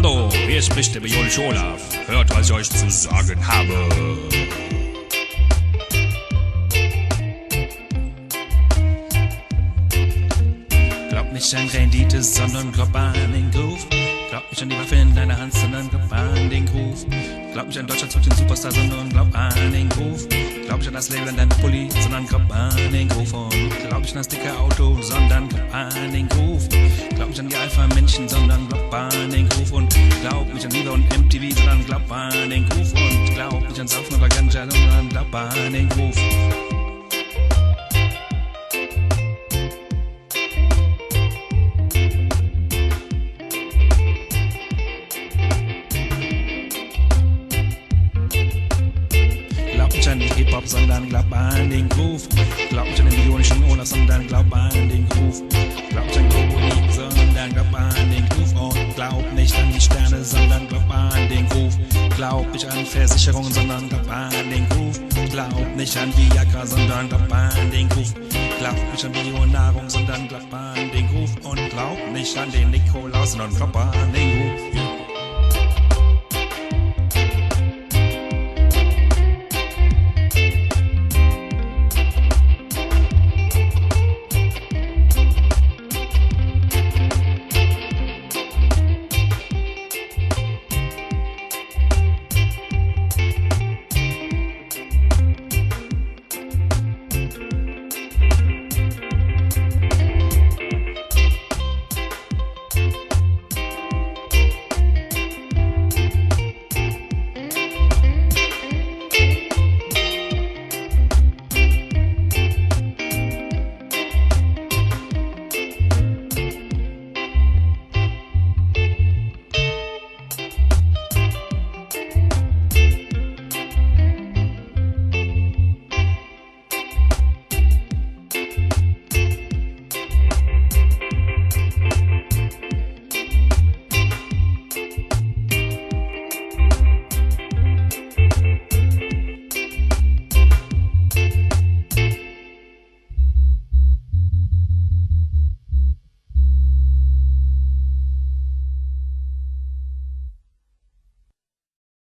Hallo, hier spricht der biolische Olaf. Hört, was ich euch zu sagen habe. Glaub nicht an Rendite, sondern glaub an den Groove. Glaub nicht an die Waffe in deiner Hand, sondern glaub an den Groove. Glaub nicht an Deutschland sucht den Superstar, sondern glaub an den Groove. Glaub nicht an das Label an deinem Pulli, sondern glaub an den Groove. Und glaub nicht an das dicke Auto, sondern glaub an den Groove. Nicht an Liebe und MTV, sondern glaub an den Groove. Und glaub nicht an Saufen oder Ganja, sondern glaub an den Groove. An den Hip-Hop, sondern glaub an den Groove. Glaub nicht an den bionischen Olaf, sondern glaub an den Groove. Glaub nicht an Globally, sondern glaub an den Groove. Und glaub nicht an die Sterne, sondern Glaub nicht an Versicherungen, sondern glaub an den Groove. Glaub nicht an Viagra, sondern glaub an den Groove. Glaub nicht an Bionahrung, sondern glaub an den Groove. Und glaub nicht an den Nikolaus, sondern glaub an den Groove.